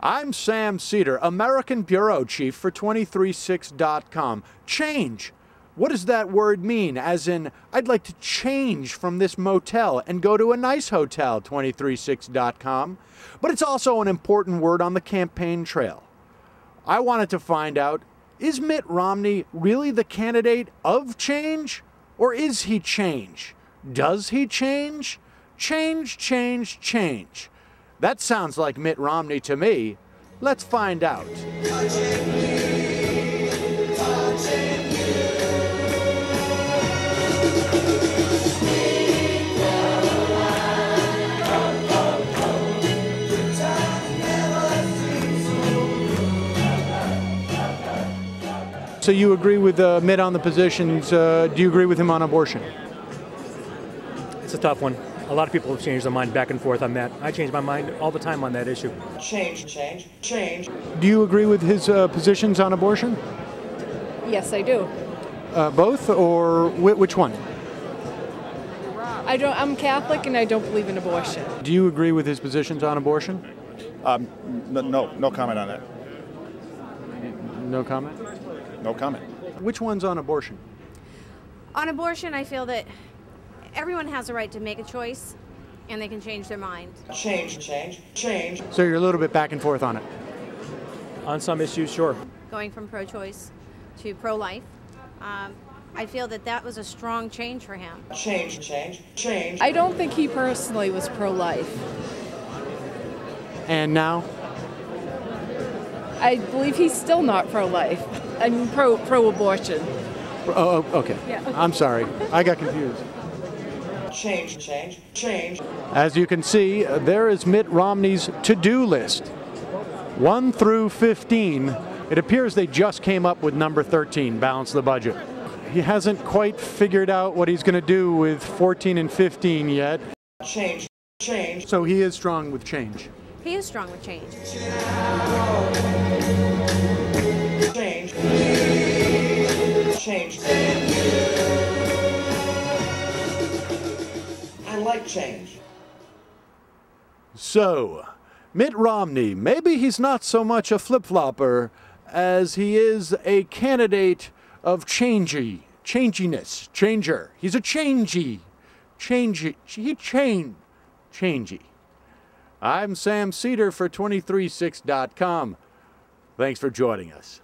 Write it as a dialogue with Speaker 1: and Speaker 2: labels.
Speaker 1: I'm Sam Seder, American Bureau Chief for 236.com. Change. What does that word mean? As in, I'd like to change from this motel and go to a nice hotel, 236.com. But it's also an important word on the campaign trail. I wanted to find out is Mitt Romney really the candidate of change? Or is he change? Does he change? Change, change, change. That sounds like Mitt Romney to me. Let's find out. So you agree with uh, Mitt on the positions? Uh, do you agree with him on abortion?
Speaker 2: It's a tough one. A lot of people have changed their mind back and forth on that. I change my mind all the time on that issue.
Speaker 3: Change, change, change.
Speaker 1: Do you agree with his uh, positions on abortion?
Speaker 4: Yes, I do.
Speaker 1: Uh, both, or wh- which one?
Speaker 4: I don't. I'm Catholic and I don't believe in abortion.
Speaker 1: Do you agree with his positions on abortion?
Speaker 5: Um, n- no, no comment on that.
Speaker 1: No comment.
Speaker 5: No comment.
Speaker 1: Which one's on abortion?
Speaker 6: On abortion, I feel that everyone has a right to make a choice and they can change their mind.
Speaker 3: Change, change, change.
Speaker 1: So you're a little bit back and forth on it.
Speaker 2: On some issues, sure.
Speaker 6: Going from pro choice to pro life, um, I feel that that was a strong change for him.
Speaker 3: Change, change, change.
Speaker 4: I don't think he personally was pro-life.
Speaker 1: And now?
Speaker 4: I believe he's still not pro-life. I'm pro pro-abortion.
Speaker 1: Oh, oh, okay.
Speaker 4: Yeah.
Speaker 1: I'm sorry. I got confused.
Speaker 3: Change, change, change.
Speaker 1: As you can see, there is Mitt Romney's to do list 1 through 15. It appears they just came up with number 13, balance the budget. He hasn't quite figured out what he's going to do with 14 and 15 yet,
Speaker 3: Change, change.
Speaker 1: so he is strong with change.
Speaker 6: He is strong with change.
Speaker 3: Change. Change. Change.
Speaker 1: So, Mitt Romney, maybe he's not so much a flip flopper as he is a candidate of changey, changiness, changer. He's a changey, changey, he chain, changey. I'm Sam Seder for 236.com. Thanks for joining us.